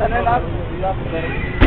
अल्लाह